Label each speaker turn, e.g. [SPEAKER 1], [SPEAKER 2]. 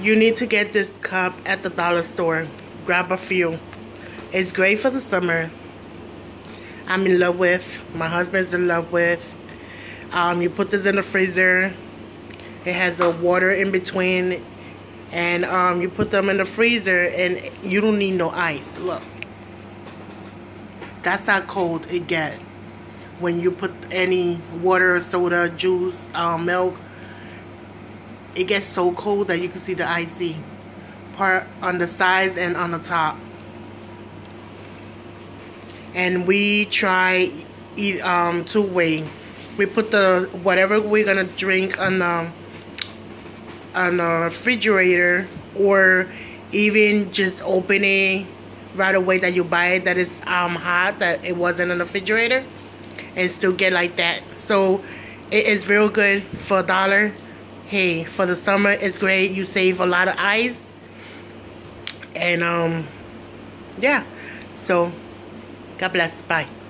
[SPEAKER 1] you need to get this cup at the dollar store. Grab a few. It's great for the summer. I'm in love with. My husband's in love with. Um, you put this in the freezer. It has a water in between. And um, you put them in the freezer and you don't need no ice. Look. That's how cold it gets when you put any water, soda, juice, um, milk. It gets so cold that you can see the icy part on the sides and on the top. And we try um, two way. We put the whatever we're gonna drink on the on the refrigerator or even just open it right away that you buy it that is um, hot that it wasn't in the refrigerator and still get like that so it is real good for a dollar hey for the summer it's great. You save a lot of ice. And um yeah. So god bless. Bye